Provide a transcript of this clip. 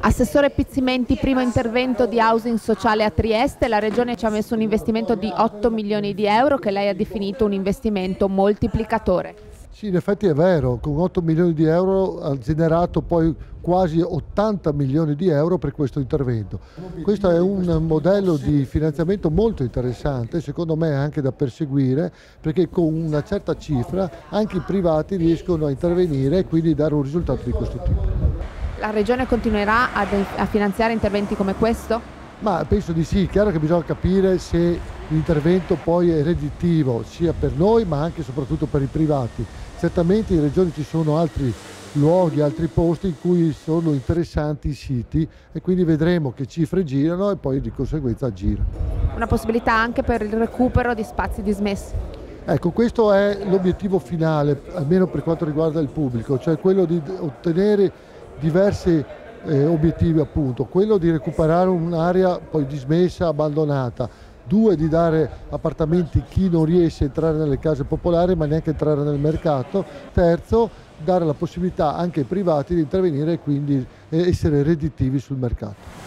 Assessore Pizzimenti, primo intervento di housing sociale a Trieste, la Regione ci ha messo un investimento di 8 milioni di euro che lei ha definito un investimento moltiplicatore. Sì, in effetti è vero, con 8 milioni di euro ha generato poi quasi 80 milioni di euro per questo intervento. Questo è un modello di finanziamento molto interessante, secondo me anche da perseguire, perché con una certa cifra anche i privati riescono a intervenire e quindi dare un risultato di questo tipo. La Regione continuerà a, finanziare interventi come questo? Ma penso di sì, chiaro che bisogna capire se l'intervento poi è redditivo sia per noi ma anche e soprattutto per i privati. Certamente in regione ci sono altri luoghi, altri posti in cui sono interessanti i siti e quindi vedremo che cifre girano e poi di conseguenza gira. Una possibilità anche per il recupero di spazi dismessi. Ecco, questo è l'obiettivo finale, almeno per quanto riguarda il pubblico, cioè quello di ottenere diversi eh, obiettivi appunto, quello di recuperare un'area poi dismessa, abbandonata, due di dare appartamenti a chi non riesce a entrare nelle case popolari ma neanche entrare nel mercato, terzo dare la possibilità anche ai privati di intervenire e quindi essere redditivi sul mercato.